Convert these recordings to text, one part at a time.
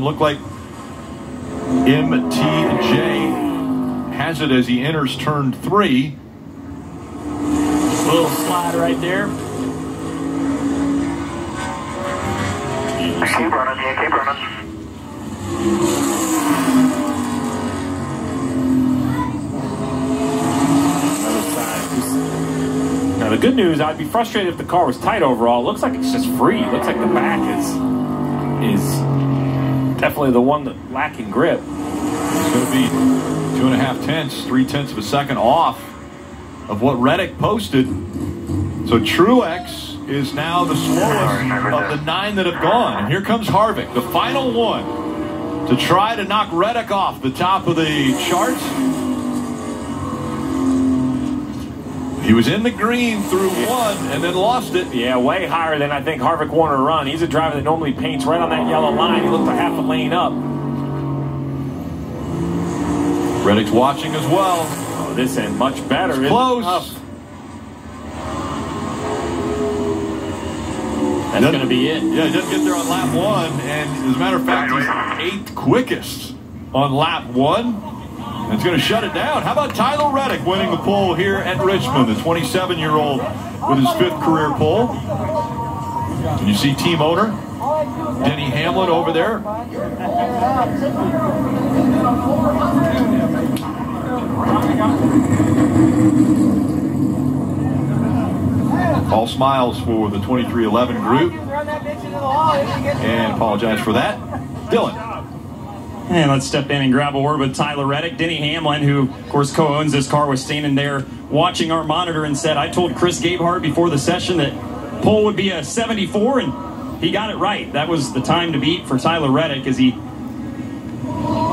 and look like MTJ has it as he enters turn three. Little slide right there. Keep running, yeah, keep running. Other side. Just- Now the good news, I'd be frustrated if the car was tight overall. It looks like it's just free. It looks like the back is is definitely the one that lacking grip. It's going to be two and a half tenths, three tenths of a second off of what Reddick posted. So Truex is now the slowest of the nine that have gone. And here comes Harvick, the final one to try to knock Reddick off the top of the charts. He was in the green through one and then lost it. Yeah, way higher than I think Harvick wanted to run. He's a driver that normally paints right on that yellow line. He looked a half a lane up. Reddick's watching as well. Oh, this end much better. It's close. That's Doesn't- going to be it. Yeah, he doesn't get there on lap one, and as a matter of fact, he's eighth quickest on lap one. It's going to shut it down. How about Tyler Reddick winning the pole here at Richmond, the 27-year-old with his fifth career pole? And you see team owner Denny Hamlin over there. All smiles for the 23XI group. And apologize for that. Dylan. And let's step in and grab a word with Tyler Reddick. Denny Hamlin, who, of course, co owns this car, was standing there watching our monitor and said, I told Chris Gabehart before the session that pole would be a 74, and he got it right. That was the time to beat for Tyler Reddick as he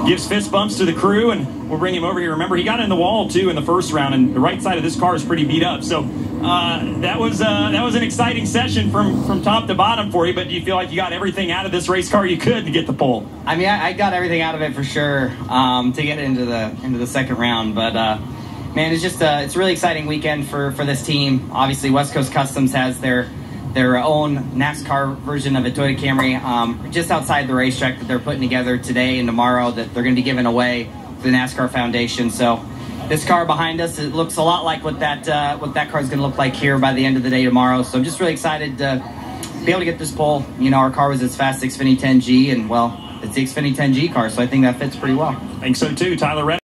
gives fist bumps to the crew, and we'll bring him over here. Remember, he got in the wall too in the first round, and the right side of this car is pretty beat up. So uh, that was uh, that was an exciting session from from top to bottom for you. But do you feel like you got everything out of this race car you could to get the pole? I mean, I, I got everything out of it for sure um, to get into the into the second round. But uh, man, it's just a, it's a really exciting weekend for for this team. Obviously, West Coast Customs has their their own NASCAR version of a Toyota Camry um, just outside the racetrack that they're putting together today and tomorrow that they're going to be giving away to the NASCAR Foundation. So this car behind us it looks a lot like what that uh, what that car is going to look like here by the end of the day tomorrow. So I'm just really excited to be able to get this pole. You know, our car was its fast as Xfinity 10G, and well, it's the Xfinity 10G car, so I think that fits pretty well. I think so too. Tyler Reddick.